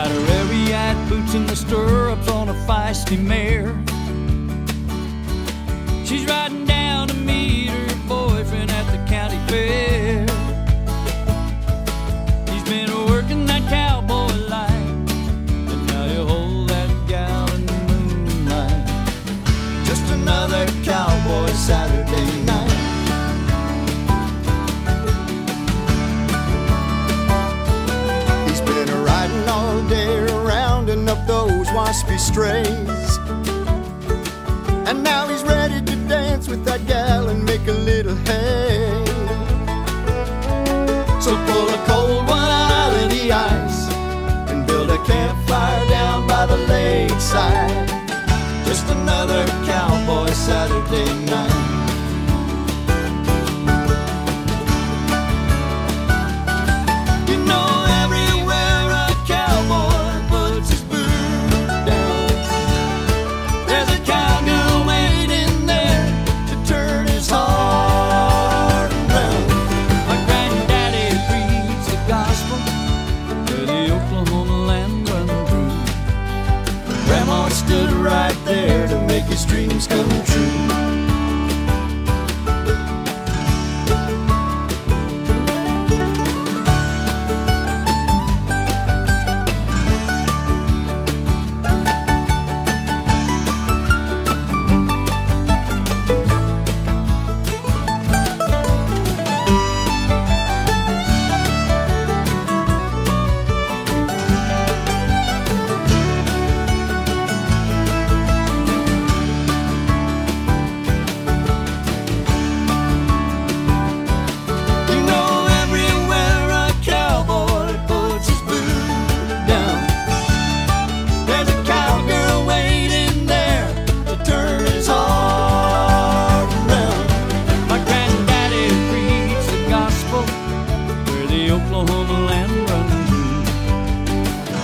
Got her every boots in the stirrups on a feisty mare. Waspy strays. And now he's ready to dance with that gal and make a little hay. So pull a cold one out of the ice and build a campfire down by the lakeside. Just another cowboy Saturday night. Right there to make his dreams come true. Land runs through.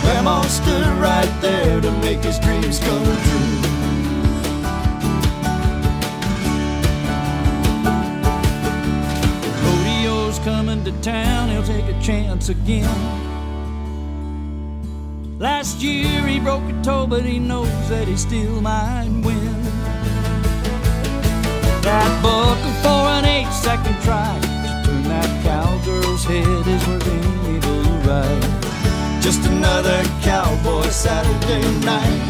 Grandma stood right there to make his dreams come true. Rodeo's coming to town, he'll take a chance again. Last year he broke a toe, but he knows that he still might win. That buckle for an eight second try head is any bull ride. Just another cowboy Saturday night.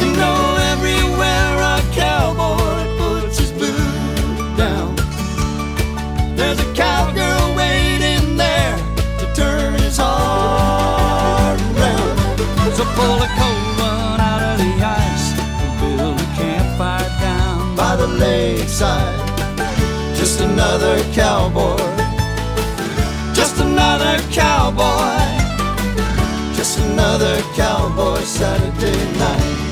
You know everywhere a cowboy puts his boot down, there's a cowgirl waiting there to turn his heart around. So pull a lakeside. Just another cowboy. Just another cowboy. Just another cowboy Saturday night.